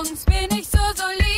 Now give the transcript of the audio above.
morgens bin ich so solid.